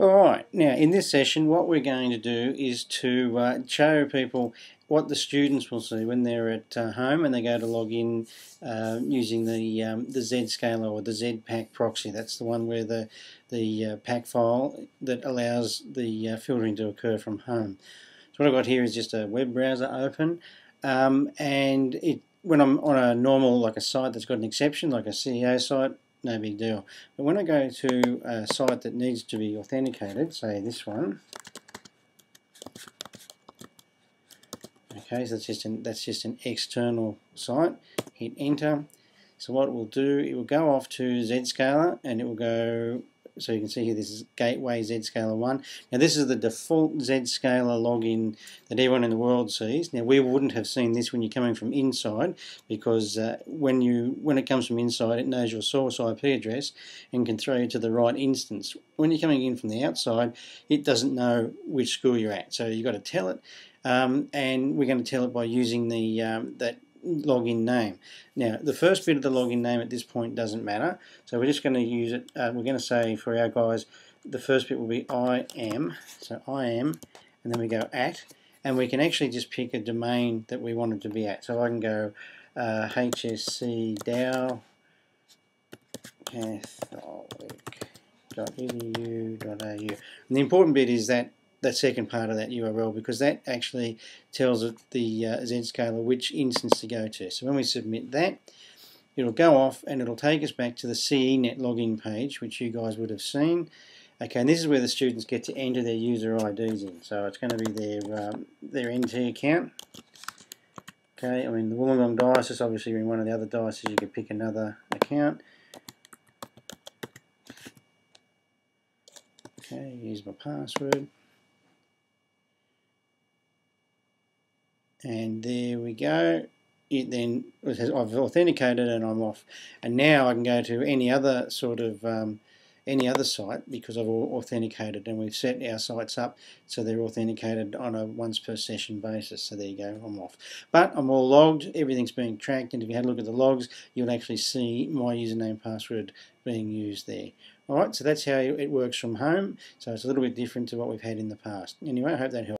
Alright, now in this session what we're going to do is to uh, show people what the students will see when they're at uh, home and they go to log in uh, using the um, the Zscaler or the ZPack proxy. That's the one where the, the uh, pack file that allows the uh, filtering to occur from home. So what I've got here is just a web browser open um, and it when I'm on a normal like a site that's got an exception like a CEO site no big deal. But when I go to a site that needs to be authenticated, say this one, okay, so that's just an, that's just an external site. Hit enter. So what it will do, it will go off to Zscaler and it will go so you can see here this is Gateway Zscaler 1. Now this is the default Zscaler login that everyone in the world sees. Now we wouldn't have seen this when you're coming from inside because uh, when you when it comes from inside it knows your source IP address and can throw you to the right instance. When you're coming in from the outside it doesn't know which school you're at so you've got to tell it um, and we're going to tell it by using the um, that login name. Now, the first bit of the login name at this point doesn't matter, so we're just going to use it, uh, we're going to say for our guys, the first bit will be I am, so I am, and then we go at, and we can actually just pick a domain that we want it to be at. So I can go uh, hsc dow. And the important bit is that that second part of that URL because that actually tells it the uh, Zscaler which instance to go to. So when we submit that, it'll go off and it'll take us back to the CEnet login page, which you guys would have seen. Okay, and this is where the students get to enter their user IDs in. So it's going to be their um, their NT account. Okay, I mean the Wollongong Diocese, obviously in one of the other dioceses you could pick another account. Okay, use my password. And there we go. It then it I've authenticated and I'm off. And now I can go to any other sort of um, any other site because I've authenticated and we've set our sites up so they're authenticated on a once per session basis. So there you go I'm off. But I'm all logged. Everything's being tracked. And if you had a look at the logs you'll actually see my username password being used there. Alright so that's how it works from home. So it's a little bit different to what we've had in the past. Anyway I hope that helps